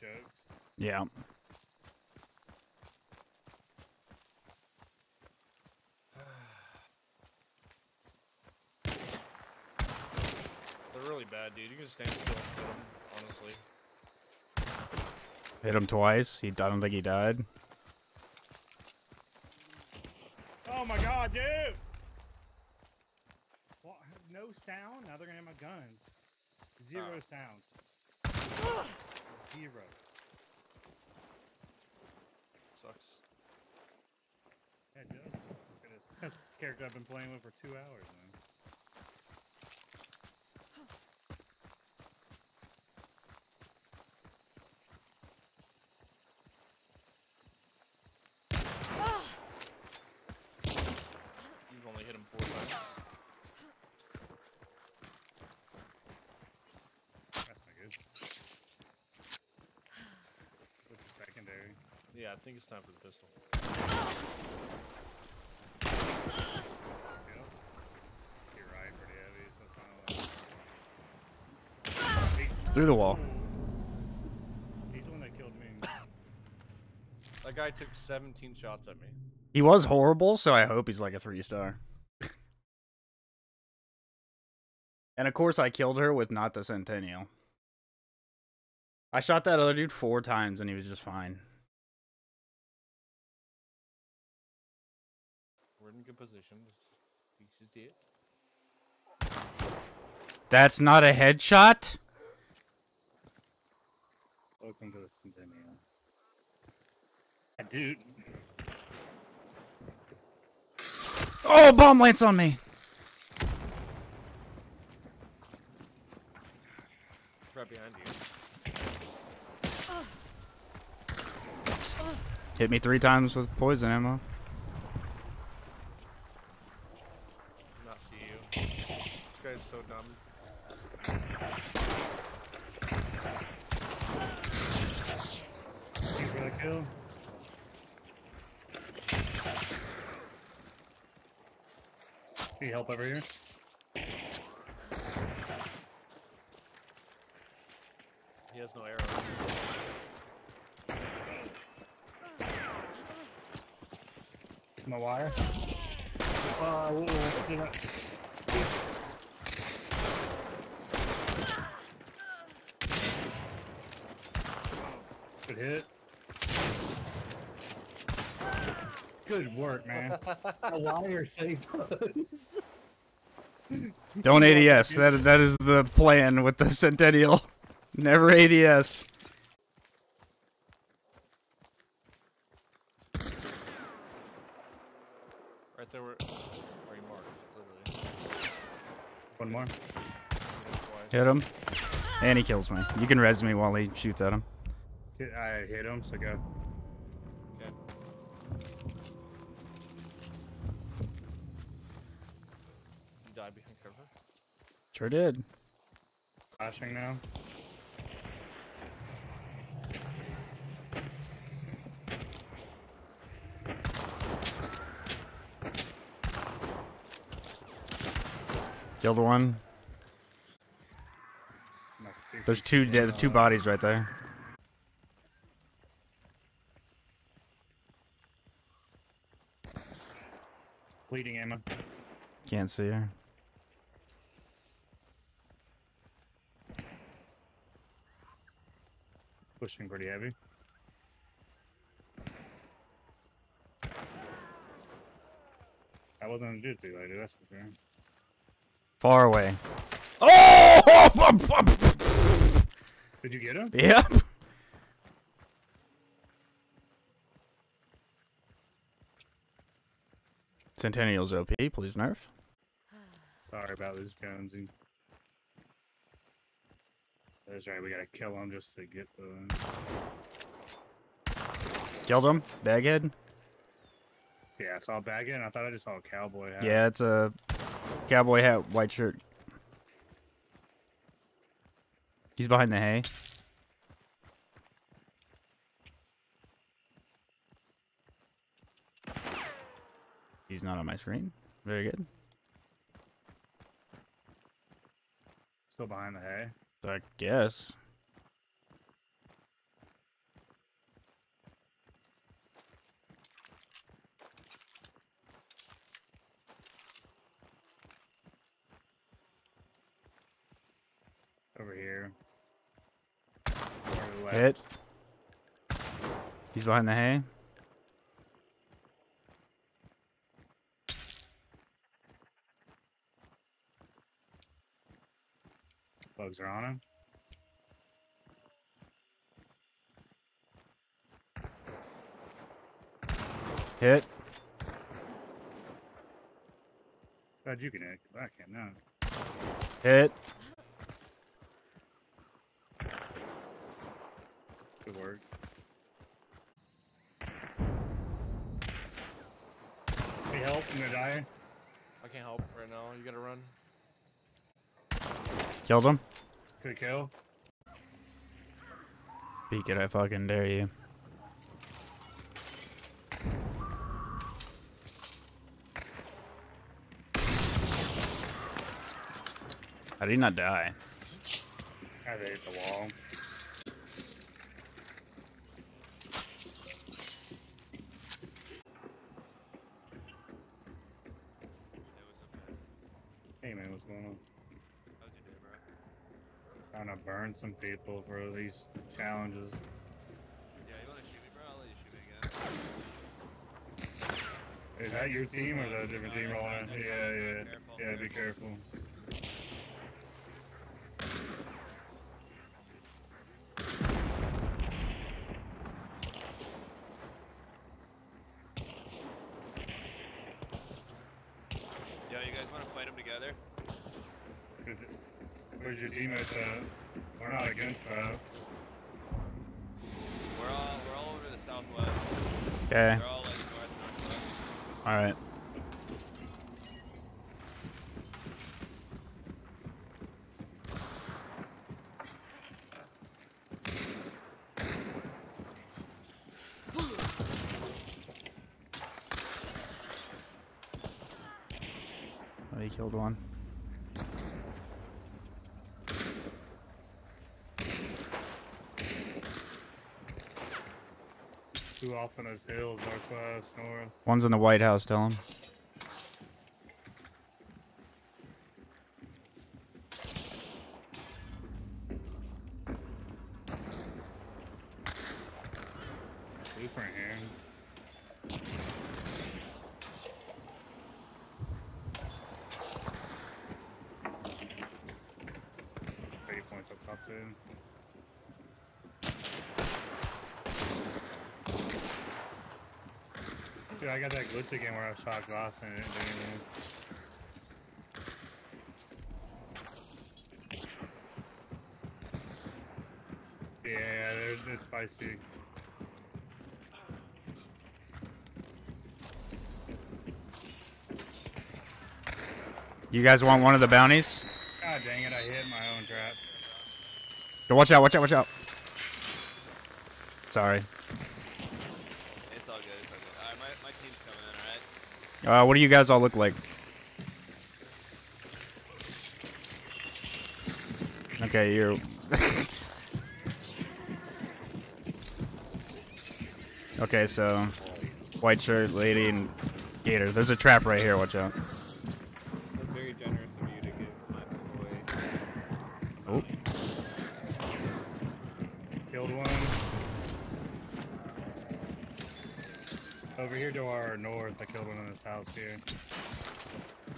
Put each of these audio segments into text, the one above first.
chokes. Yeah. They're really bad, dude. You can stand still and hit them, honestly. Hit him twice. He I don't think he died. Oh my god, dude! What? No sound? Now they're gonna have my guns. Zero Oh. sound. Zero. Sucks. Yeah, it does. Look at this. That's the character I've been playing with for two hours now. You've only hit him four times. That's not good. What's the secondary? Yeah, I think it's time for the pistol. Yep. You're right, pretty heavy, so it's not like... He's- Through the wall. He's the one that killed me. That guy took 17 shots at me. He was horrible, so I hope he's like a three star. and of course, I killed her with not the Centennial. I shot that other dude four times and he was just fine. We're in good position. This is dead. That's not a headshot? Welcome to the Centennial. Ah, dude. Oh, bomb lands on me. Right behind you. Hit me three times with poison ammo. Did not see you. This guy's so dumb. You the kill? Can you help over here? He has no arrows. My wire? Uh, whoa, whoa, did I- Good hit. Good work, man. A wire saved us. Don't ADS. That that is the plan with the Centennial. Never ADS. Right there where, where you marked, literally. One more. Hit him twice. Hit him. And he kills me. You can res me while he shoots at him. I hit him, so go. Okay. You died behind cover. Sure did. Flashing now. Killed one. There's two dead, two bodies right there. Bleeding ammo. Can't see her. Pushing pretty heavy. That wasn't a jutsu lady, that's for sure. Far away. Oh! Did you get him? yep. Centennial's OP, please nerf. Sorry about this, Jonesy. That's right, we gotta kill him just to get the. Killed him. Baghead. Yeah, I saw a bag in. I thought I just saw a cowboy hat. Yeah, it's a cowboy hat, white shirt. He's behind the hay. He's not on my screen. Very good. Still behind the hay. I guess. Over here. Hit. He's behind the hay. Bugs are on him. Hit. God, you can hit. I can't now. Hit. Good work. Hey, help! I'm gonna die. I can't help right now. You gotta run. Killed him. Good kill. Peek it, I fucking dare you. How did he not die? I hit the wall. Hey man, what's going on? How's your day, bro? To burn some people for these challenges. Yeah, you wanna shoot me, bro? I'll let you shoot me again. Is that your team or the different team rolling? Yeah, yeah, yeah. Be careful. Yo, you guys want to fight them together? Where's your teammates at? We're not against that. We're all we're all over to the southwest. Okay. They're all like north northwest. Alright. Oh, he killed one. Off on those hills, northwest, north. One's in the White House, tell him. Blueprint here. Thirty points up top too. Dude, I got that glitch again where I shot glass and it didn't do anything. Yeah, it's spicy. You guys want one of the bounties? God dang it, I hit my own trap. Watch out, watch out, watch out. Sorry. It's all good. It's all good. My, my team's coming in. Alright. Uh, what do you guys all look like? Okay, you're. okay, so white shirt, lady, and gator. There's a trap right here. Watch out. That's very generous of you to give my boy. Oh, Killed one. Over here to our north, I killed one in this house here.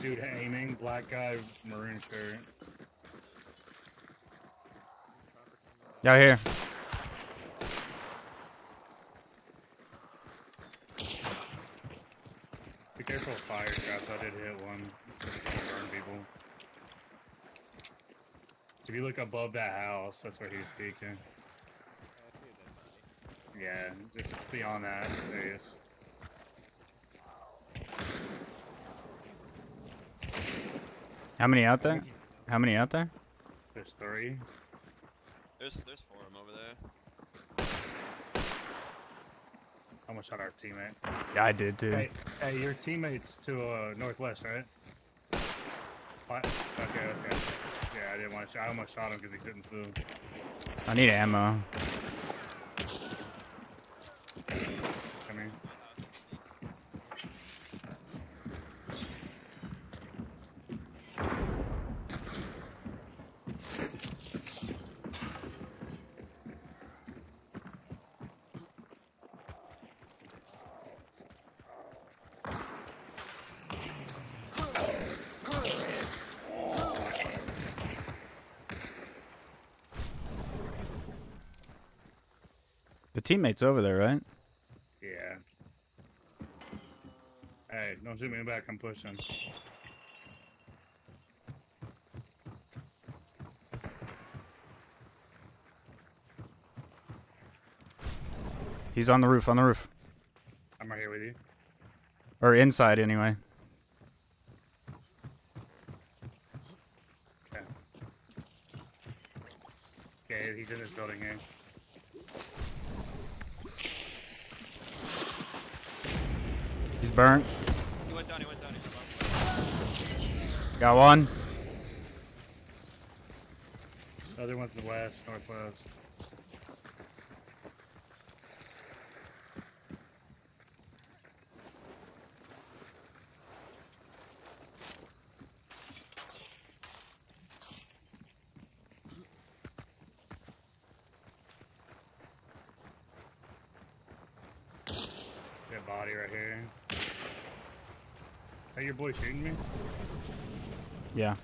Dude aiming, black guy, maroon shirt. out here. Be careful of fire traps, I did hit one. It's gonna burn people. If you look above that house, that's where he's peeking. I see a dead body. Yeah, just beyond that, there he is. How many out there? How many out there? There's three. There's there's four of them over there. Almost shot our teammate. Yeah, I did too. Hey, hey, your teammates to uh, northwest, right? What? Okay, okay. Yeah, I didn't want to. I almost shot him because he's sitting still. I need ammo. Come here. Teammate's over there, right? Yeah. Hey, don't shoot me in the back. I'm pushing. He's on the roof, on the roof. I'm right here with you. Or inside, anyway. Okay. Okay, he's in this building here. He's burnt. He went down, he went down, he's above. Got one. The other one's in the west, northwest. Dead body right here. Is that your boy shooting me? Yeah.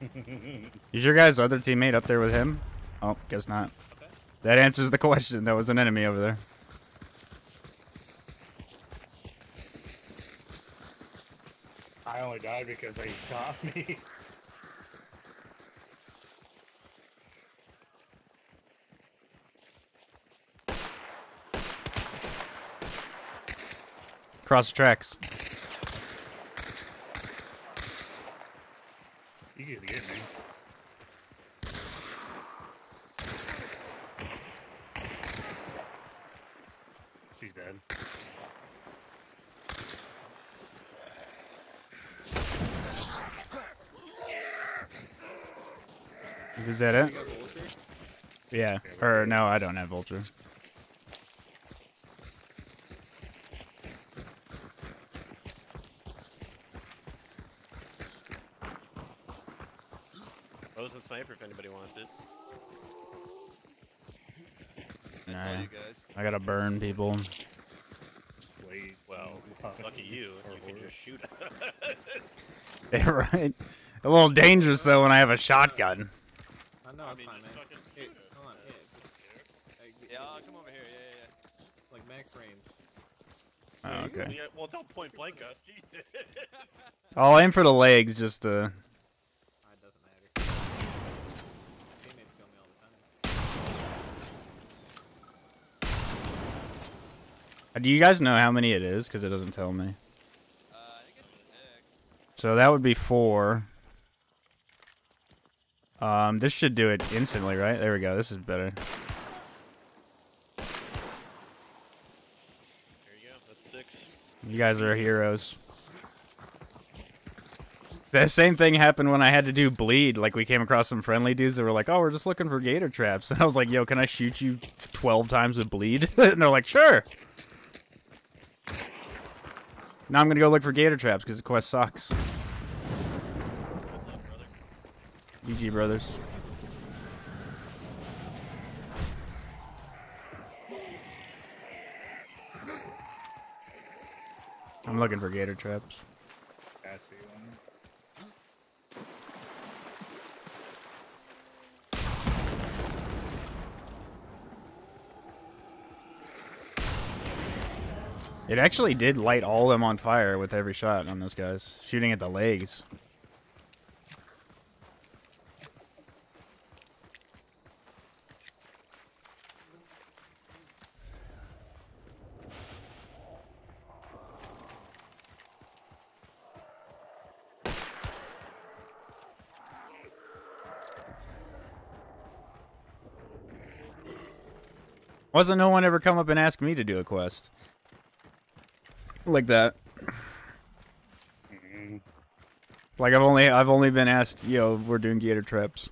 Is your guy's other teammate up there with him? Oh, guess not. Okay. That answers the question. That was an enemy over there. I only died because they shot me. Cross the tracks. You get to get me. She's dead. Is that it? You got vulture? Yeah. Or no, I don't have vulture. Rose and sniper if anybody wants it. That's all Nah. you guys. I gotta burn people. Wait. Well, lucky you. You can just shoot. Yeah, right. A little dangerous though when I have a shotgun. I know, I mean, fine, man. fucking Hey, hold on, yeah. Just, like, Yeah, I'll come over here. Yeah, yeah, yeah. Like max range. Oh, okay. Yeah, well, don't point blank us. Jesus. I'll aim for the legs just to. Ah, it doesn't matter. Teammates kill me all the time. Do you guys know how many it is? Because it doesn't tell me. Uh, I think it's six. So that would be four. Um, this should do it instantly, right? There we go. This is better. There you go. That's six. You guys are heroes. The same thing happened when I had to do bleed. Like we came across some friendly dudes that were like, "Oh, we're just looking for gator traps," and I was like, "Yo, can I shoot you twelve times with bleed?" and they're like, "Sure." Now I'm gonna go look for gator traps because the quest sucks. GG brothers. I'm looking for gator traps. I see It actually did light all of them on fire with every shot on those guys, shooting at the legs. Wasn't no one ever come up and asked me to do a quest like that? Like I've only I've only been asked, yo, we're doing gator traps.